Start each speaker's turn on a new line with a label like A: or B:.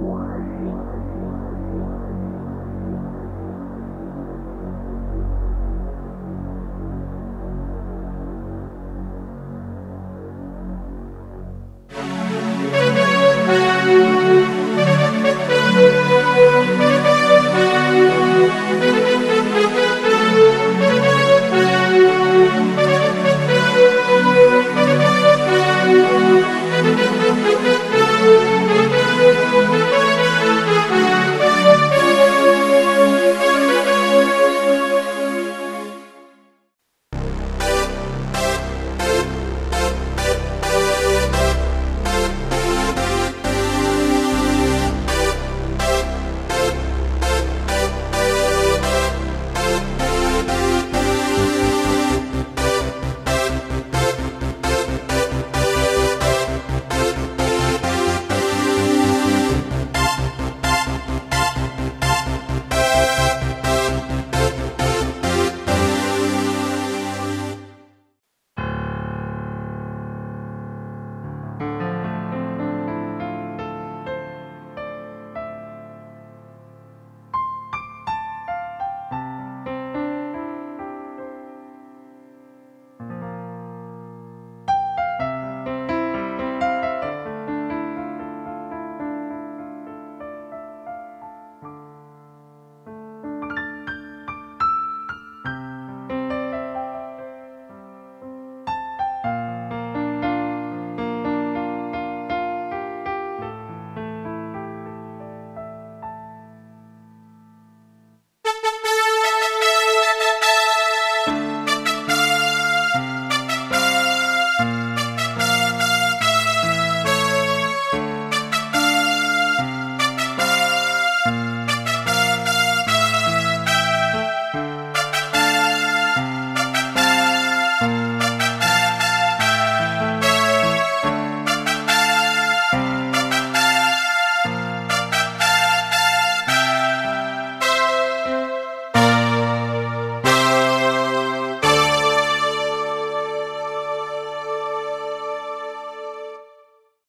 A: Why?